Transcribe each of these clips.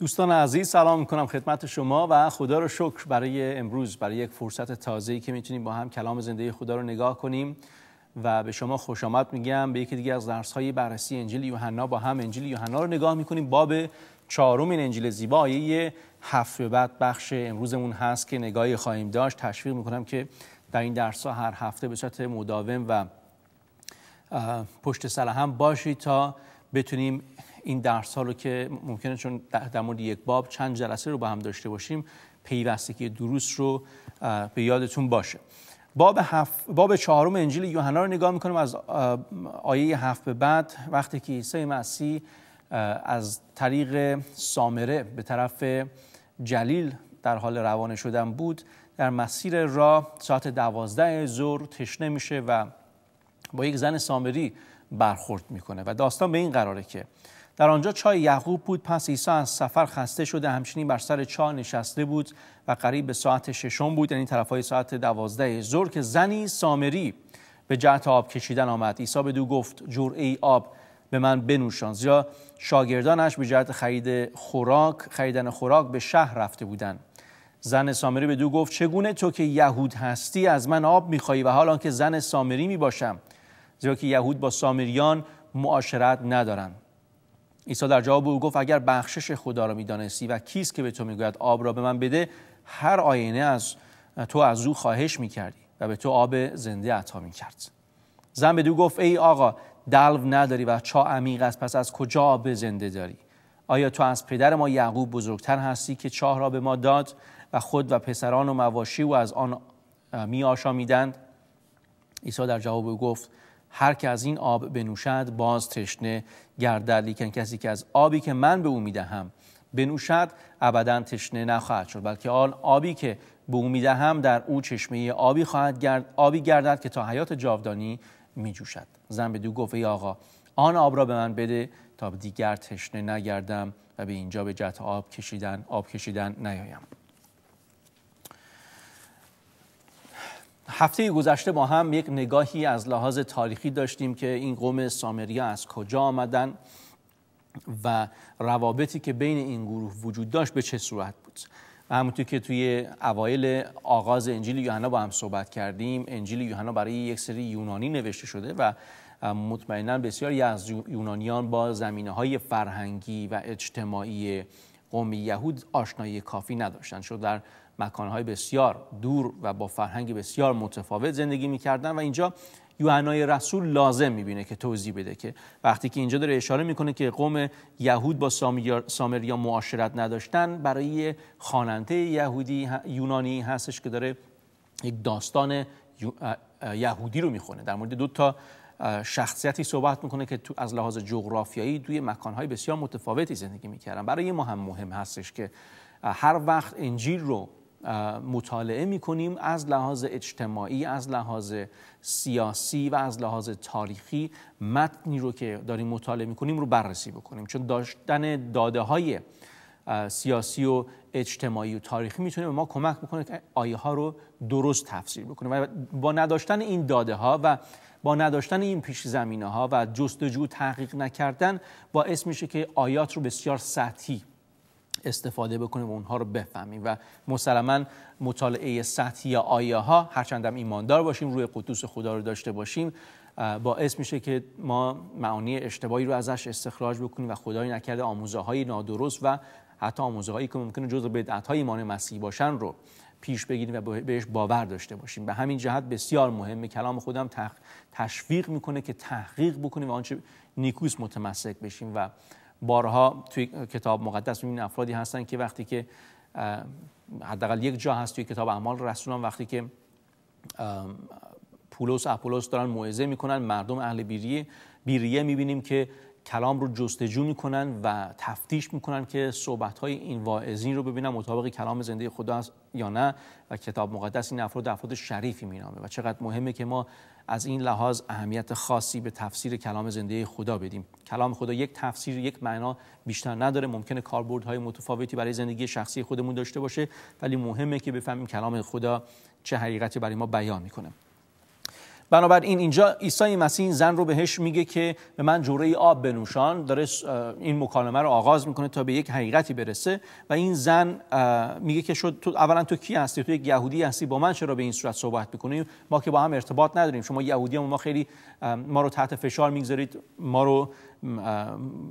دوستان عزیز سلام می‌کنم خدمت شما و خدا رو شکر برای امروز برای یک فرصت تازه‌ای که می‌تونیم با هم کلام زنده خدا رو نگاه کنیم و به شما خوش آمد میگم. به یکی دیگه از درس های بررسی انجیل یوحنا با هم انجیل یوحنا رو نگاه می‌کنیم. باب چهارم این انجیل زیبا آیه هفت بعد بخش امروزمون هست که نگاهی خواهیم داشت. تشویق می‌کنم که در این درس ها هر هفته به صورت مداوم و پشت سر هم باشید تا بتونیم این درس ها رو که ممکنه چون در مورد یک باب چند جلسه رو با هم داشته باشیم پیوستگی دروس رو به یادتون باشه. باب, هف... باب چهارم انجیل یوحنا رو نگاه می‌کنیم از آیه هفت به بعد وقتی که عیسی مسیح از طریق سامره به طرف جلیل در حال روانه شدن بود در مسیر راه ساعت دوازده ظهر تشنه میشه و با یک زن سامری برخورد می‌کنه و داستان به این قراره که در آنجا چای یعقوب بود پس عیسی از سفر خسته شده همچنین بر سر چاه نشسته بود و قریب به ساعت ششم بود یعنی طرف های ساعت دوازده ظهر که زنی سامری به جهت آب کشیدن آمد. عیسی به دو گفت ای آب به من بنوشان. زیرا شاگردانش به جهت خرید خوراک خریدن خوراک به شهر رفته بودند. زن سامری به دو گفت چگونه تو که یهود هستی از من آب می‌خواهی و حالا که زن سامری می‌باشم؟ زیرا که یهود با سامریان معاشرت ندارند. عیسی در جواب او گفت اگر بخشش خدا را می‌دانستی و کیست که به تو می‌گوید آب را به من بده هر آینه از تو از او خواهش می‌کردی و به تو آب زنده عطا می‌کرد. زن به دو گفت ای آقا دلو نداری و چا عمیق است پس از کجا آب زنده داری؟ آیا تو از پدر ما یعقوب بزرگتر هستی که چاه را به ما داد و خود و پسران و مواشی و از آن می آشامیدند عیسی در جواب گفت هر که از این آب بنوشد باز تشنه گردد لیکن کسی که از آبی که من به او می‌دهم بنوشد ابدا تشنه نخواهد شد بلکه آن آبی که به او می‌دهم در او چشمه آبی خواهد گرد آبی گردد که تا حیات جاودانی میجوشد. زن به دو گفت ای آقا آن آب را به من بده تا دیگر تشنه نگردم و به اینجا به جهت آب کشیدن آب کشیدن نیایم. هفته گذشته با هم یک نگاهی از لحاظ تاریخی داشتیم که این قوم سامریا از کجا آمدن و روابطی که بین این گروه وجود داشت به چه صورت بود. و همونطور که توی اوایل آغاز انجیل یوحنا با هم صحبت کردیم انجیل یوحنا برای یک سری یونانی نوشته شده و مطمئنا بسیاری از یونانیان با زمینه های فرهنگی و اجتماعی قوم یهود آشنایی کافی نداشتند. شد در مکانهای بسیار دور و با فرهنگ بسیار متفاوت زندگی می‌کردن و اینجا یوحنای رسول لازم می‌بینه که توضیح بده که وقتی که اینجا داره اشاره می‌کنه که قوم یهود با سامریا معاشرت نداشتن برای خواننده یهودی یونانی هستش که داره یک داستان یهودی رو می‌خونه. در مورد دو تا شخصیتی صحبت می‌کنه که تو از لحاظ جغرافیایی توی مکانهای بسیار متفاوتی زندگی می‌کردن. برای ما هم مهم هستش که هر وقت انجیل رو مطالعه می‌کنیم از لحاظ اجتماعی از لحاظ سیاسی و از لحاظ تاریخی متنی رو که داریم مطالعه می‌کنیم رو بررسی بکنیم. چون داشتن داده های سیاسی و اجتماعی و تاریخی می‌تونه به ما کمک بکنه که آیه ها رو درست تفسیر بکنیم و با نداشتن این داده ها و با نداشتن این پیش زمینه ها و جستجو تحقیق نکردن باعث میشه که آیات رو بسیار سطحی استفاده بکنیم و اونها رو بفهمیم و مسلما مطالعه سطحی آیه ها هرچند هم ایماندار باشیم روی قدوس خدا رو داشته باشیم باعث میشه که ما معانی اشتباهی رو ازش استخراج بکنیم و خدای نکرده آموزه های نادرست و حتی آموزه هایی که ممکنه جزء بدعت های ایمان مسیحی باشن رو پیش بگیریم و بهش باور داشته باشیم. به همین جهت بسیار مهمه. کلام خودم تشویق می‌کنه که تحقیق بکنیم و آنچه نیکوس متمسک بشیم. و بارها توی کتاب مقدس این افرادی هستن که وقتی که حداقل یک جا هست توی کتاب اعمال رسولان وقتی که پولس اپولوس دارن موعظه می‌کنن مردم اهل بیریه بیریه می‌بینیم که کلام رو جستجو می‌کنن و تفتیش می‌کنن که صحبت های این واعظین رو ببینن مطابق کلام زنده خدا است یا نه و کتاب مقدس این افراد افراد شریفی مینامه و چقدر مهمه که ما از این لحاظ اهمیت خاصی به تفسیر کلام زنده خدا بدیم. کلام خدا یک تفسیر یک معنا بیشتر نداره. ممکنه کاربردهای متفاوتی برای زندگی شخصی خودمون داشته باشه ولی مهمه که بفهمیم کلام خدا چه حقیقتی برای ما بیان می‌کنه. بنابراین اینجا عیسی مسیح این زن رو بهش میگه که به من جوره آب بنوشان. داره این مکالمه رو آغاز می‌کنه تا به یک حقیقتی برسه و این زن میگه که شد تو اولا تو کی هستی؟ تو یک یهودی هستی؟ با من چرا به این صورت صحبت می‌کنیم ما که با هم ارتباط نداریم. شما یهودی ما خیلی ما رو تحت فشار می‌گذارید. ما رو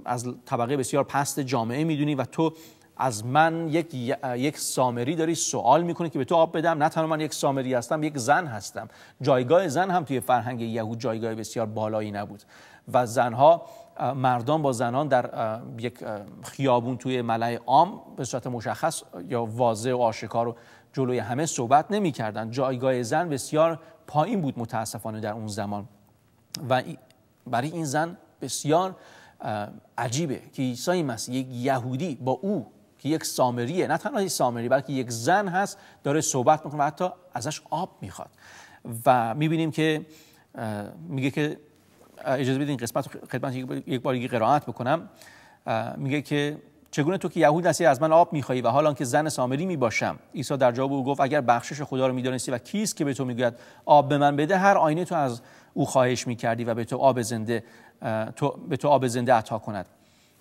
از طبقه بسیار پست جامعه می‌دونی و تو از من یک یک سامری داری سوال می‌کنی که به تو آب بدم. نه تنها من یک سامری هستم یک زن هستم. جایگاه زن هم توی فرهنگ یهود جایگاه بسیار بالایی نبود. و زنها مردان با زنان در یک خیابون توی ملع عام به صورت مشخص یا واضح و آشکار و جلوی همه صحبت نمی‌کردن جایگاه زن بسیار پایین بود متاسفانه در اون زمان. و برای این زن بسیار عجیبه که عیسی مسیح یک یهودی با او که یک سامریه نه تنها یک سامری بلکه یک زن هست داره صحبت می‌کنه و حتی ازش آب می‌خواد. و می‌بینیم که میگه که اجازه بدین قسمت خدمت یک بار دیگه قرائت بکنم. میگه که چگونه تو که یهود هستی از من آب میخوایی و حالا که زن سامری می‌باشم؟ عیسی در جواب او گفت اگر بخشش خدا رو می‌دانستی و کیست که به تو می‌گوید آب به من بده هر آینه تو از او خواهش می‌کردی و به تو آب زنده تو به تو آب زنده عطا کند.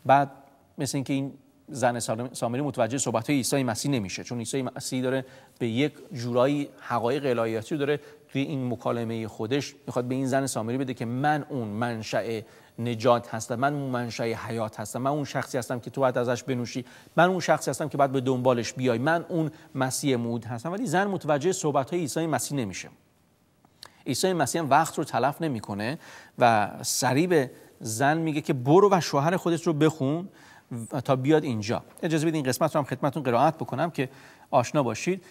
بعد مثل اینکه این زن سامری متوجه صحبت های عیسی مسیح نمیشه چون عیسی مسیح داره به یک جورایی حقایق الهیاتی رو داره توی این مکالمه خودش می‌خواد به این زن سامری بده که من اون منشأ نجات هستم من اون منشأ حیات هستم من اون شخصی هستم که تو باید ازش بنوشی من اون شخصی هستم که باید به دنبالش بیای من اون مسیح مود هستم. ولی زن متوجه صحبت های عیسی مسیح نمیشه. عیسی مسیح هم وقت رو تلف نمی‌کنه و سریع به زن میگه که برو و شوهر خودت رو بخون تا بیاد اینجا. اجازه بدین قسمت رو هم خدمتتون قرائت بکنم که آشنا باشید.